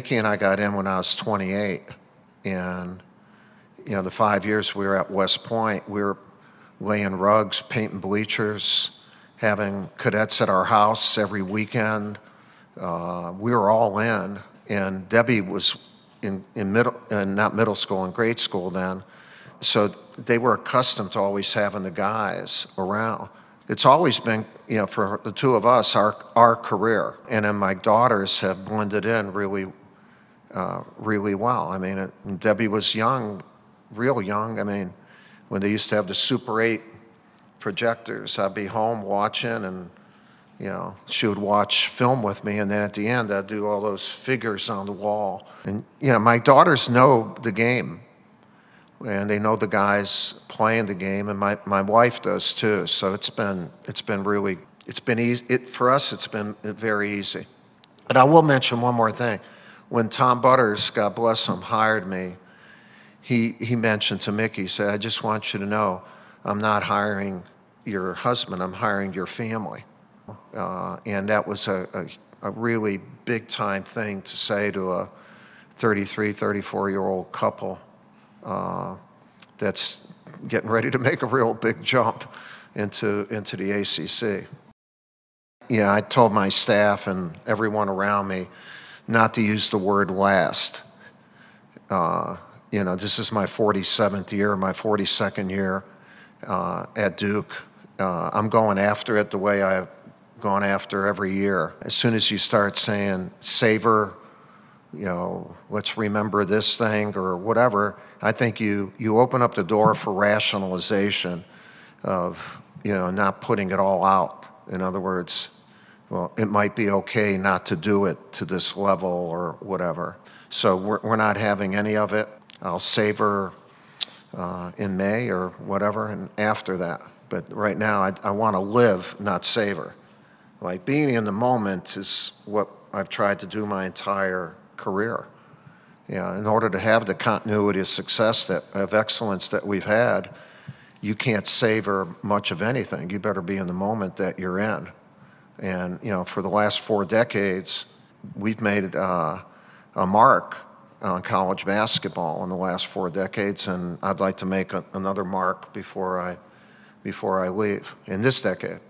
Mickie and I got in when I was 28, and you know the five years we were at West Point, we were laying rugs, painting bleachers, having cadets at our house every weekend. Uh, we were all in, and Debbie was in, in middle, uh, not middle school, in grade school then. So they were accustomed to always having the guys around. It's always been, you know, for the two of us, our, our career. And then my daughters have blended in really, uh, really well. I mean, it, Debbie was young, real young. I mean, when they used to have the Super 8 projectors, I'd be home watching and you know, she would watch film with me, and then at the end, I'd do all those figures on the wall. And, you know, my daughters know the game, and they know the guys playing the game, and my, my wife does too. So it's been, it's been really, it's been easy. It, for us, it's been very easy. But I will mention one more thing. When Tom Butters, God bless him, hired me, he, he mentioned to Mickie, he said, I just want you to know I'm not hiring your husband, I'm hiring your family. Uh, and that was a, a, a, really big time thing to say to a 33, 34 year old couple uh, that's getting ready to make a real big jump into, into the ACC. Yeah, I told my staff and everyone around me not to use the word last. Uh, you know, this is my 47th year, my 42nd year uh, at Duke. Uh, I'm going after it the way I've gone after every year. As soon as you start saying savor, you know, let's remember this thing or whatever, I think you, you open up the door for rationalization of, you know, not putting it all out. In other words, well, it might be okay not to do it to this level or whatever. So we're, we're not having any of it. I'll savor uh, in May or whatever, and after that. But right now, I, I want to live, not savor. Like being in the moment is what I've tried to do my entire career. Yeah, in order to have the continuity of success that of excellence that we've had, you can't savor much of anything. You better be in the moment that you're in. And you know, for the last four decades, we've made uh, a mark on college basketball in the last four decades, and I'd like to make a, another mark before I before I leave in this decade.